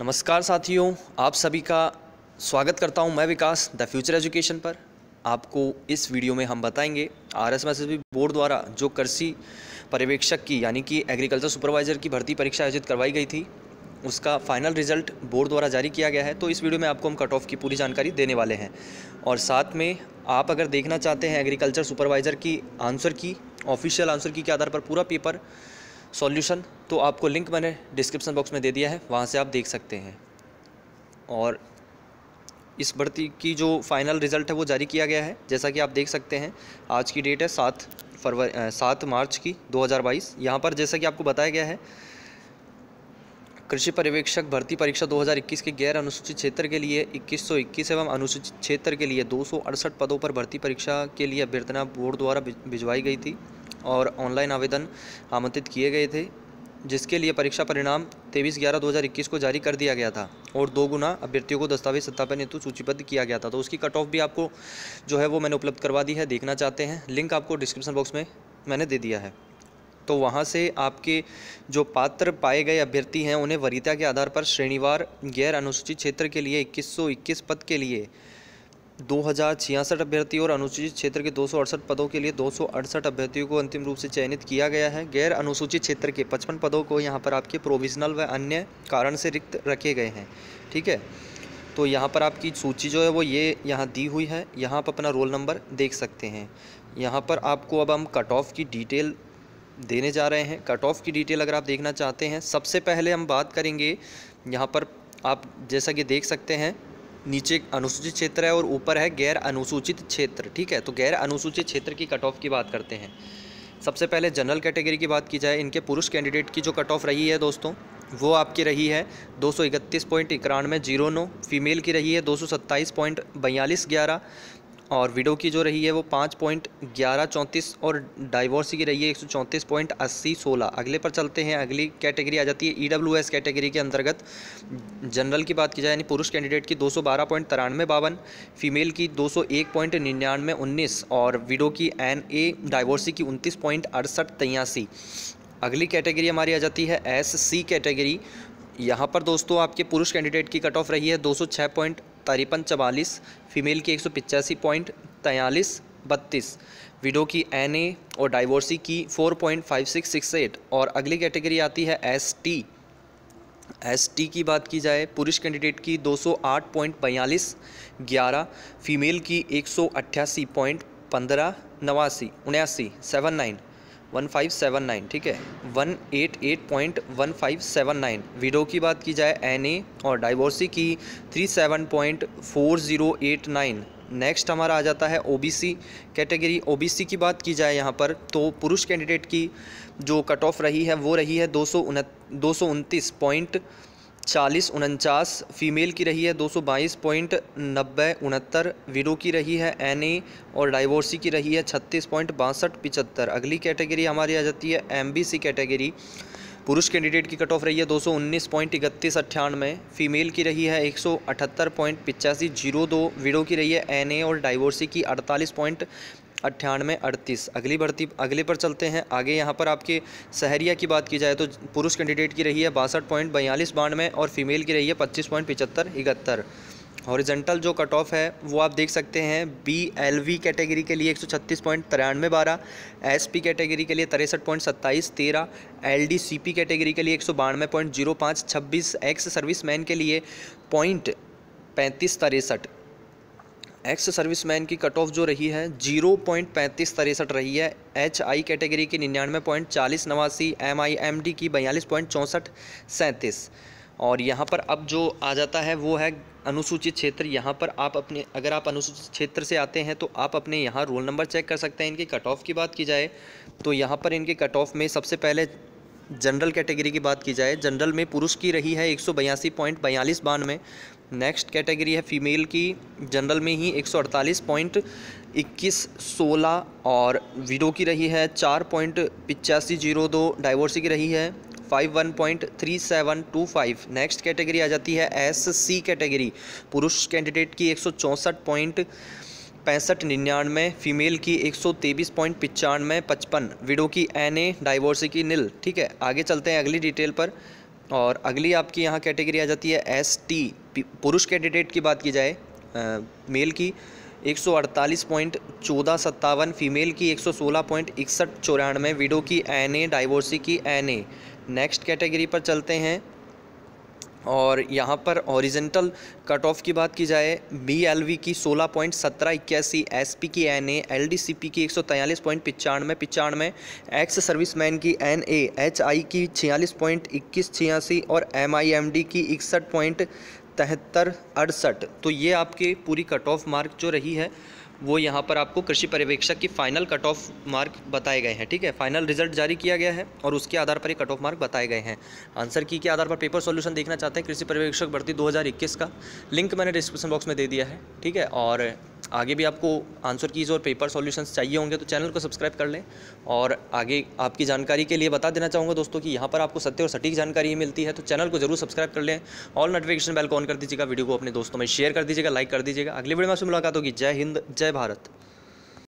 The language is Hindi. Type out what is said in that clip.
नमस्कार साथियों, आप सभी का स्वागत करता हूँ मैं विकास, द फ्यूचर एजुकेशन पर। आपको इस वीडियो में हम बताएँगे आर एस बोर्ड द्वारा जो कृषि पर्यवेक्षक की, यानी कि एग्रीकल्चर सुपरवाइज़र की भर्ती परीक्षा आयोजित करवाई गई थी, उसका फाइनल रिज़ल्ट बोर्ड द्वारा जारी किया गया है तो इस वीडियो में आपको हम कट ऑफ़ की पूरी जानकारी देने वाले हैं। और साथ में आप अगर देखना चाहते हैं एग्रीकल्चर सुपरवाइज़र की answer key official answer key के आधार पर पूरा पेपर सॉल्यूशन तो आपको लिंक मैंने डिस्क्रिप्शन बॉक्स में दे दिया है, वहाँ से आप देख सकते हैं। और इस भर्ती की जो फाइनल रिज़ल्ट है, वो जारी किया गया है। जैसा कि आप देख सकते हैं, आज की डेट है सात फरवरी सात मार्च की 2022 यहाँ पर जैसा कि आपको बताया गया है, कृषि पर्यवेक्षक भर्ती परीक्षा 2021 के गैर अनुसूचित क्षेत्र के लिए 2121 एवं अनुसूचित क्षेत्र के लिए दो सौ अड़सठ पदों पर भर्ती परीक्षा के लिए अभ्यर्थना बोर्ड द्वारा भिजवाई गई थी। और ऑनलाइन आवेदन आमंत्रित किए गए थे, जिसके लिए परीक्षा परिणाम तेईस ग्यारह दो हज़ार इक्कीस को जारी कर दिया गया था और दो गुना अभ्यर्थियों को दस्तावेज़ सत्यापन हेतु सूचीबद्ध किया गया था। तो उसकी कट ऑफ़ भी आपको जो है वो मैंने उपलब्ध करवा दी है, देखना चाहते हैं। लिंक आपको डिस्क्रिप्शन बॉक्स में मैंने दे दिया है। तो वहाँ से आपके जो पात्र पाए गए अभ्यर्थी हैं, उन्हें वरीयता के आधार पर श्रेणीवार गैर अनुसूचित क्षेत्र के लिए इक्कीस पद के लिए दो हज़ार छियासठ अभ्यर्थी और अनुसूचित क्षेत्र के दो सौ अड़सठ पदों के लिए दो सौ अड़सठ अभ्यर्थियों को अंतिम रूप से चयनित किया गया है। गैर अनुसूचित क्षेत्र के पचपन पदों को यहाँ पर आपके प्रोविजनल व अन्य कारण से रिक्त रखे गए हैं। ठीक है? तो यहाँ पर आपकी सूची जो है वो ये यहाँ दी हुई है। यहाँ आप अपना रोल नंबर देख सकते हैं। यहाँ पर आपको अब हम कट ऑफ़ की डिटेल देने जा रहे हैं। कट ऑफ़ की डिटेल अगर आप देखना चाहते हैं, सबसे पहले हम बात करेंगे, यहाँ पर आप जैसा कि देख सकते हैं नीचे अनुसूचित क्षेत्र है और ऊपर है गैर अनुसूचित क्षेत्र, ठीक है? तो गैर अनुसूचित क्षेत्र की कट ऑफ़ की बात करते हैं। सबसे पहले जनरल कैटेगरी की बात की जाए, इनके पुरुष कैंडिडेट की जो कट ऑफ़ रही है दोस्तों, वो आपकी रही है दो सौ इकतीस पॉइंट इक्यानवे ज़ीरो नौ फीमेल की रही है दो सौ सत्ताईस पॉइंट बयालीस ग्यारह और विडो की जो रही है वो पाँच पॉइंट ग्यारह चौंतीस और डाइवोर्सी की रही है एक सौ चौंतीस पॉइंट अस्सी सोलह। अगले पर चलते हैं, अगली कैटेगरी आ जाती है ई डब्ल्यू एस कैटेगरी के अंतर्गत। जनरल की बात की जाए, यानी पुरुष कैंडिडेट की दो सौ बारह पॉइंट तिरानवे बावन, फीमेल की दो सौ एक पॉइंट निन्यानवे उन्नीस और विडो की एन ए डाइवोर्सी की उनतीस पॉइंट अड़सठ तियासी अगली कैटेगरी हमारी आ जाती है एस सी कैटेगरी। यहाँ पर दोस्तों आपके पुरुष कैंडिडेट की कट ऑफ़ रही है दो सौ छः पॉइंट तिरपन चवालीस, फीमेल की एक सौ पिचासी पॉइंट तयालीस बत्तीस। विडो की एन ए और डाइवोर्सी की four point five six six eight और अगली कैटेगरी आती है एस टी। एस टी की बात की जाए, पुरुष कैंडिडेट की दो सौ आठ पॉइंट बयालीस, ग्यारह, फीमेल की एक सौ अट्ठासी पॉइंट पंद्रह, नवासी, उन्यासी, seven nine. One five seven nine, ठीक है? One eight eight point one five seven nine. Widow की बात की जाए, एन ए और डाइवोर्सी की, three seven point four zero eight nine. Next हमारा आ जाता है ओबीसी कैटेगरी। ओबीसी की बात की जाए यहाँ पर तो पुरुष कैंडिडेट की जो कट ऑफ़ रही है, वो रही है दो सौ उनतीस पॉइंट चालीस उनचास फीमेल की रही है दो सौ बाईस पॉइंट नब्बे उनहत्तर विडो की रही है एन ए और डाइवोर्सी की रही है छत्तीस पॉइंट बासठ पिचहत्तर। अगली कैटेगरी हमारी आ जाती है एम बी सी कैटेगरी पुरुष कैंडिडेट की कट ऑफ़ रही है दो सौ उन्नीस पॉइंट इकतीस अट्ठानवे फीमेल की रही है एक सौ अठहत्तर पॉइंट पिचासी ज़ीरो दो विडो की रही है एन ए और डाइवोर्सी की अड़तालीस पॉइंट अट्ठानवे अड़तीस। अगली भर्ती अगले पर चलते हैं। आगे यहाँ पर आपके सहरिया की बात की जाए तो पुरुष कैंडिडेट की रही है बासठ पॉइंट बयालीस बानवे और फीमेल की रही है पच्चीस पॉइंट पिचहत्तर इकहत्तर। हॉरिजेंटल जो कट ऑफ़ है, वो आप देख सकते हैं बी एल वी कैटेगरी के लिए एक सौ छत्तीस पॉइंट तिरानवे बारह एस पी कैटेगरी के लिए तिरसठ पॉइंट सत्ताईस तेरह L D C P category के लिए एक सौ बानवे पॉइंट ज़ीरो पाँच, छब्बीस एक्स सर्विस मैन के लिए पॉइंट पैंतीस तिरसठ। एक्स सर्विसमैन की कट ऑफ़ जो रही है ज़ीरो पॉइंट पैंतीस तिरसठ रही है। एच आई कैटेगरी की निन्यानवे पॉइंट चालीस नवासी एम आई एम डी की बयालीस पॉइंट चौंसठ सैंतीस। और यहाँ पर अब जो आ जाता है, वो है अनुसूचित क्षेत्र। यहाँ पर आप अपने, अगर आप अनुसूचित क्षेत्र से आते हैं तो आप अपने यहाँ रोल नंबर चेक कर सकते हैं। इनकी कट ऑफ़ की बात की जाए तो यहाँ पर इनके कट ऑफ़ में सबसे पहले जनरल कैटेगरी की बात की जाए। जनरल में पुरुष की रही है एक सौ बयासी पॉइंट बयालीस बानवे। नेक्स्ट कैटेगरी है फीमेल की। जनरल में ही एक सौ अड़तालीस पॉइंट इक्कीस सोलह और विडो की रही है चार पॉइंट पिचासी ज़ीरो दो डाइवोर्सी की रही है five one point three seven two five. Next category आ जाती है एस सी कैटेगरी पुरुष कैंडिडेट की एक सौ चौंसठ पॉइंट पैंसठ निन्यानवे फीमेल की एक सौ तेईस पॉइंट पचानवे पचपन विडो की एन ए डाइवोर्सी की नील ठीक है, आगे चलते हैं अगली डिटेल पर और अगली आपकी यहाँ कैटेगरी आ जाती है एस टी पुरुष कैंडिडेट की बात की जाए आ, मेल की एक सौ अड़तालीस पॉइंट चौदह सत्तावन फीमेल की एक सौ सोलह पॉइंट इकसठ चौरानवे विडो की एन ए डाइवोर्सी की एन ए नेक्स्ट कैटेगरी पर चलते हैं और यहाँ पर ओरिजेंटल कट ऑफ़ की बात की जाए बी एल वी की सोलह पॉइंट सत्रह इक्यासी एस पी की N A L D C P की एक सौ तैंतालीस पॉइंट पचानवे पचानवे एक्स सर्विसमैन की एन ए एच आई की छियालीस पॉइंट इक्कीस छियासी और एम आई एम डी की इकसठ पॉइंट तिहत्तर अड़सठ। तो ये आपकी पूरी कट ऑफ़ मार्क जो रही है वो यहाँ पर आपको कृषि पर्यवेक्षक की फाइनल कट ऑफ़ मार्क बताए गए हैं, ठीक है? फाइनल रिज़ल्ट जारी किया गया है और उसके आधार पर ये कट ऑफ़ मार्क बताए गए हैं। आंसर की के आधार पर पेपर सॉल्यूशन देखना चाहते हैं, कृषि पर्यवेक्षक भर्ती 2021 का। लिंक मैंने डिस्क्रिप्शन बॉक्स में दे दिया है, ठीक है? और आगे भी आपको आंसर कीज़ और पेपर सॉल्यूशंस चाहिए होंगे तो चैनल को सब्सक्राइब कर लें। और आगे आपकी जानकारी के लिए बता देना चाहूँगा दोस्तों कि यहाँ पर आपको सत्य और सटीक जानकारी मिलती है तो चैनल को ज़रूर सब्सक्राइब कर लें। ऑल नोटिफिकेशन बेल को ऑन कर दीजिएगा वीडियो को अपने दोस्तों में शेयर कर दीजिएगा लाइक कर दीजिएगा। अगली वीडियो में आपसे मुलाकात होगी। जय हिंद भारत।